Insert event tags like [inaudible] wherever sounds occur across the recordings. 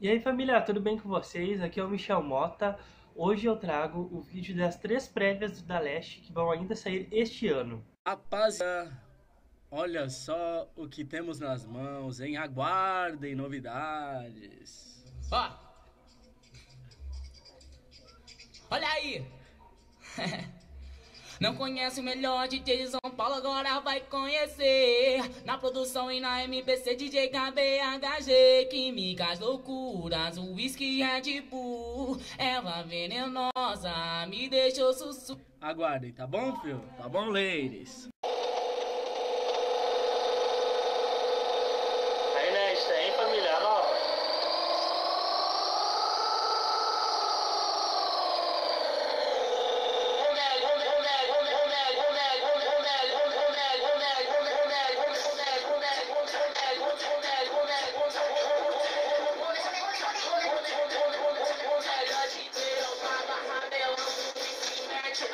E aí família, tudo bem com vocês? Aqui é o Michel Mota. Hoje eu trago o vídeo das três prévias da Leste que vão ainda sair este ano. Rapaziada, olha só o que temos nas mãos, hein? Aguardem novidades. Ó. Olha aí. [laughs] Não conhece o melhor DJ de São Paulo, agora vai conhecer. Na produção e na MPC, DJ KBHG. Químicas loucuras, whisky Red Bull. Ela venenosa, me deixou sussu. Aguardem, tá bom, filho? Tá bom, ladies? Aí Nesta, hein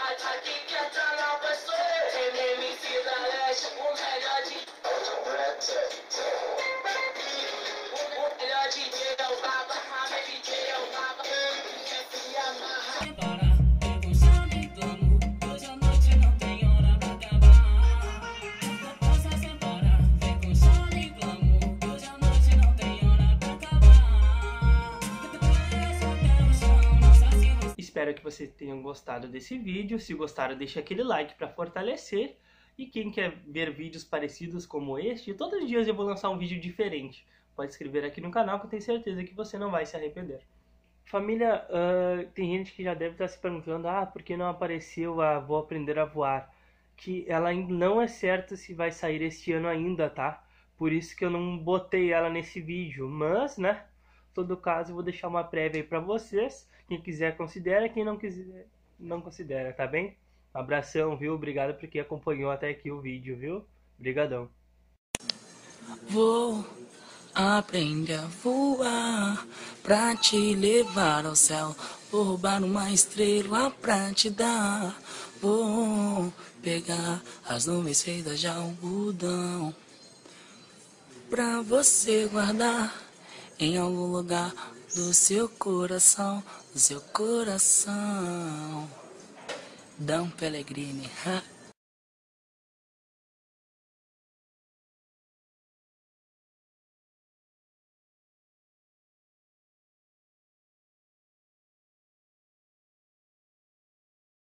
Para, Espero que vocês tenham gostado desse vídeo. Se gostaram, deixa aquele like para fortalecer. E quem quer ver vídeos parecidos como este, todos os dias eu vou lançar um vídeo diferente. Pode inscrever aqui no canal que eu tenho certeza que você não vai se arrepender. Família, ah, tem gente que já deve estar se perguntando, ah, por que não apareceu a Vou Aprender a Voar? Que ela não é certa se vai sair este ano ainda, tá? Por isso que eu não botei ela nesse vídeo, mas, né? Todo caso, eu vou deixar uma prévia aí pra vocês. Quem quiser, considera. Quem não quiser, não considera, tá bem? Abração, viu? Obrigado porque acompanhou até aqui o vídeo, viu? Obrigadão. Vou aprender a voar pra te levar ao céu. Vou roubar uma estrela pra te dar. Vou pegar as nuvens feitas de algodão pra você guardar em algum lugar do seu coração, do seu coração. Dom Pellegrini. [laughs]